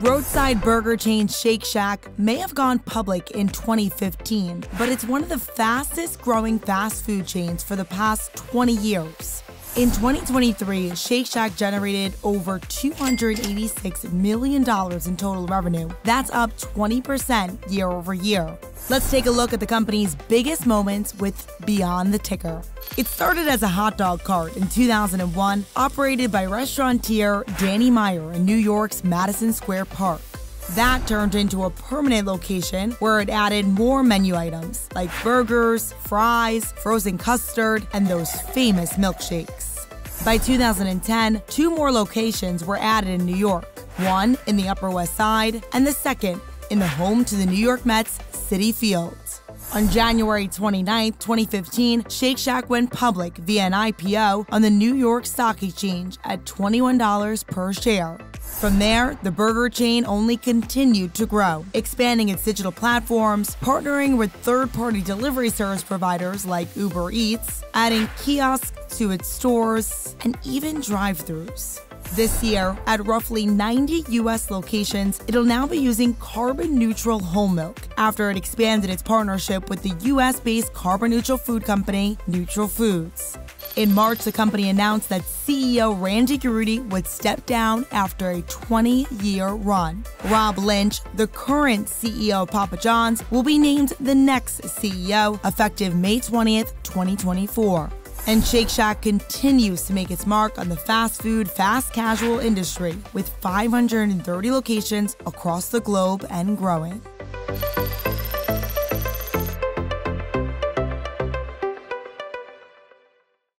Roadside burger chain Shake Shack may have gone public in 2015, but it's one of the fastest growing fast food chains for the past 20 years. In 2023, Shake Shack generated over $286 million in total revenue. That's up 20% year over year. Let's take a look at the company's biggest moments with Beyond the Ticker. It started as a hot dog cart in 2001, operated by restaurateur Danny Meyer in New York's Madison Square Park. That turned into a permanent location where it added more menu items like burgers, fries, frozen custard, and those famous milkshakes. By 2010, two more locations were added in New York one in the Upper West Side, and the second in the home to the New York Mets, Citi Fields. On January 29, 2015, Shake Shack went public via an IPO on the New York Stock Exchange at $21 per share. From there, the burger chain only continued to grow, expanding its digital platforms, partnering with third party delivery service providers like Uber Eats, adding kiosks to its stores, and even drive throughs. This year, at roughly 90 US locations, it'll now be using carbon neutral whole milk after it expanded its partnership with the US based carbon neutral food company, Neutral Foods. In March, the company announced that CEO Randy Garutti would step down after a 20 year run. Rob Lynch, the current CEO of Papa John's, will be named the next CEO effective May 20th, 2024. And Shake Shack continues to make its mark on the fast food, fast casual industry with 530 locations across the globe and growing.